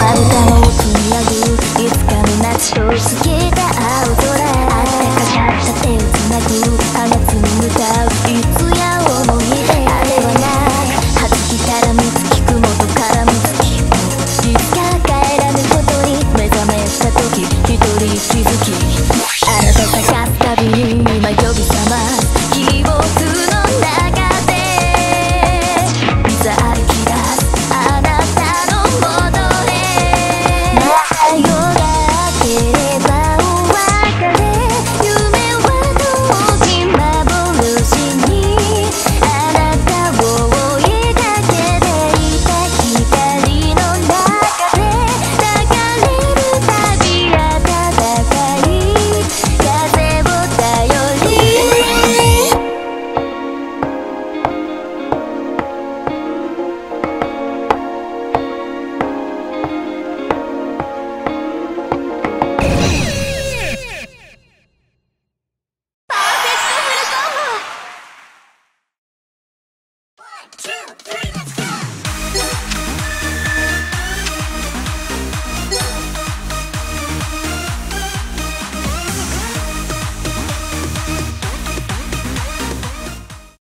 every time I walk in your it's coming natural.